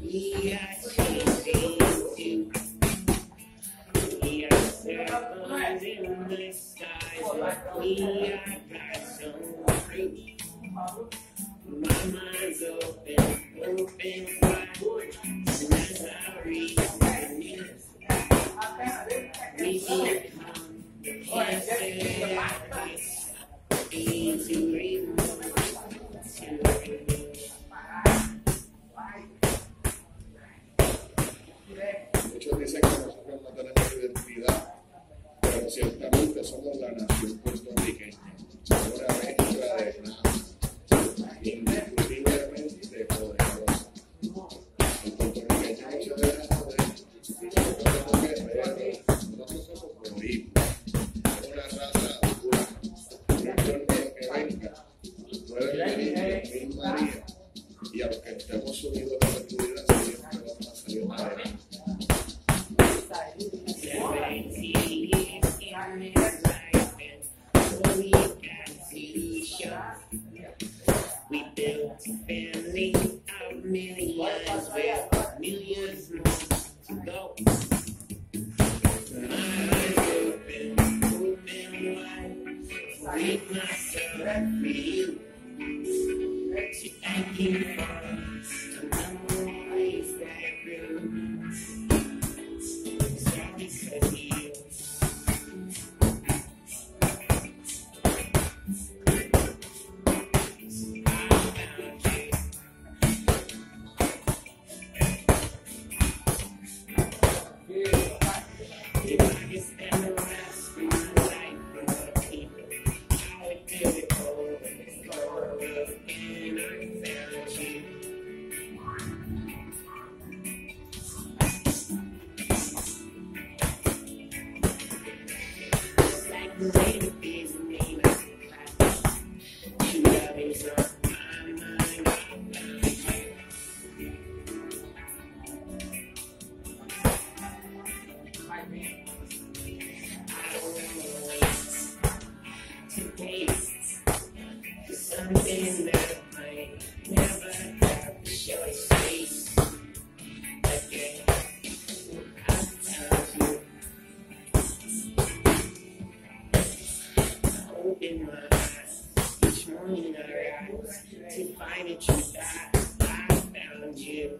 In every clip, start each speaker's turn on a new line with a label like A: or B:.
A: Y Thank you. open my eyes each morning I rise to find that you God, I found you.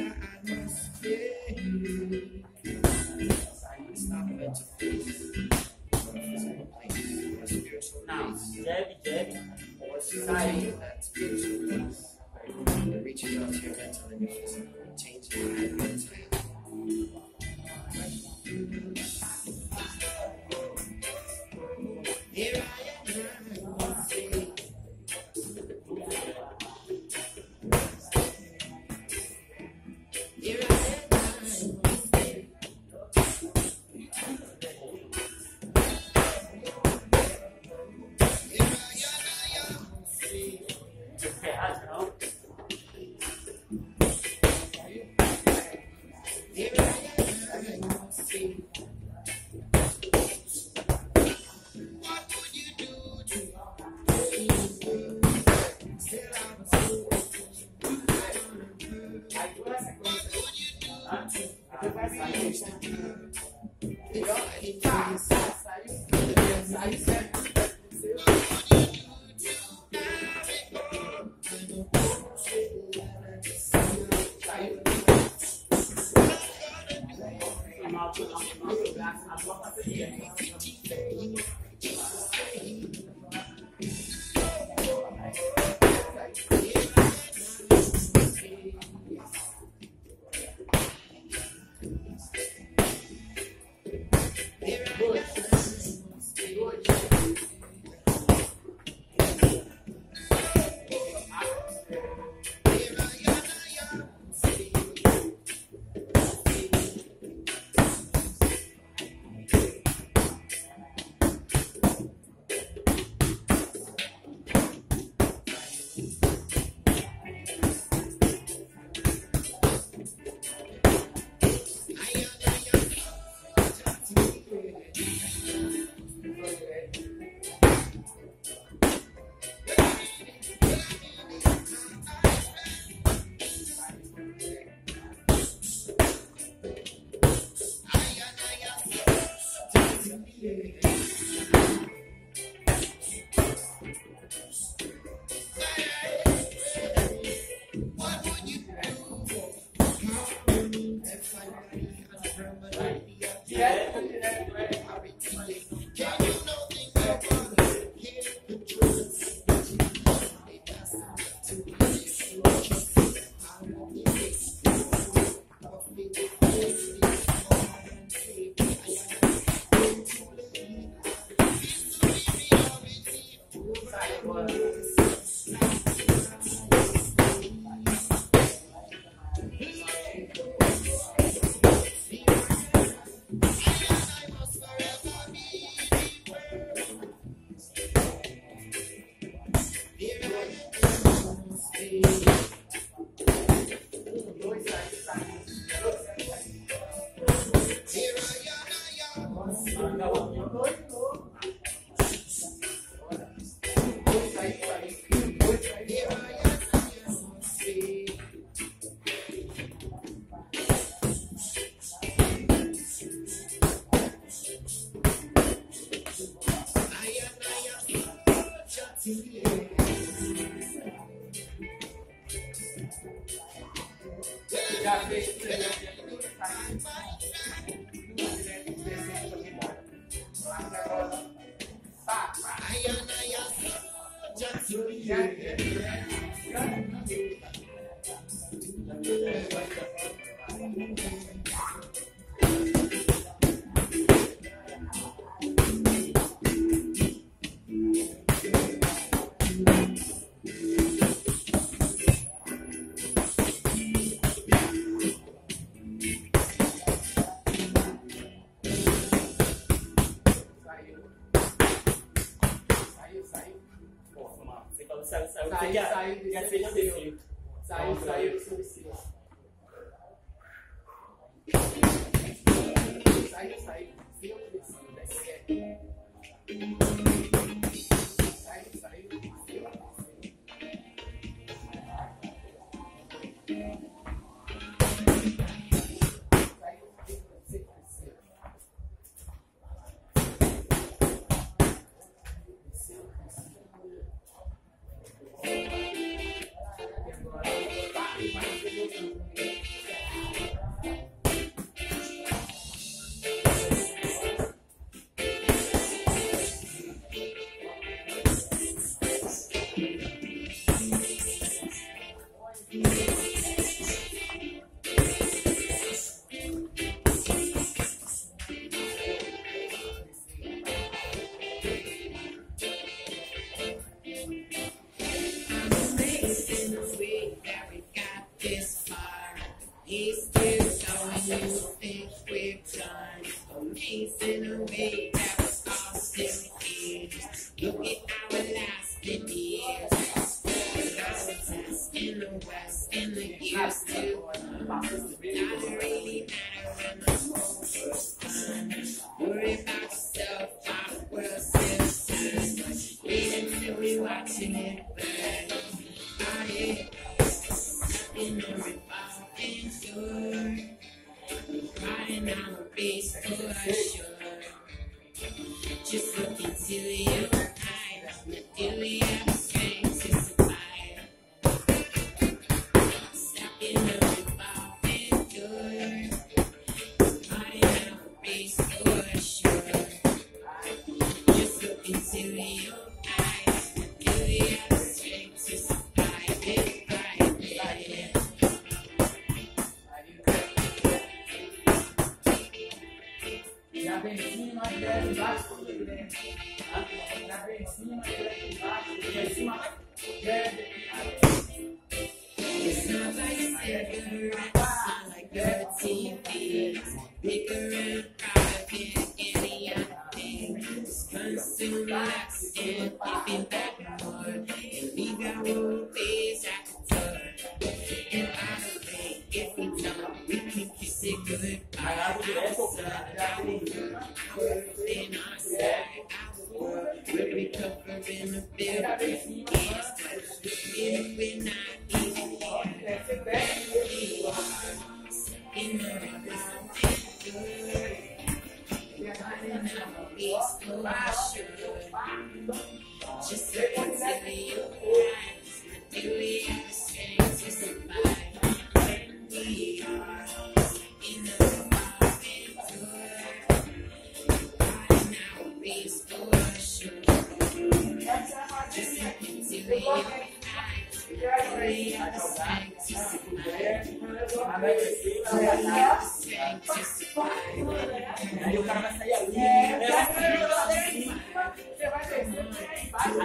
A: Cause I now.
B: Debbie, Debbie, or society
A: that's spiritual. Reaching out to your mental and your physical, changing your mental. 細細
B: 細細一細一少少。Saiu, saiu,
C: suicida. Saiu, saiu, suicida.
A: and the used to. Not really matter.
C: embaixo do movimento.
B: Tá?
A: Grava. ridiculous. I got the best I said We'll be tougher in the building. Yes, if we're not easy, the river, and I'm a beast, so I should. Just look into your eyes, do it.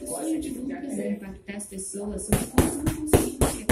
A: pessoa, de não é impactar as pessoas, sobre como não consciente né?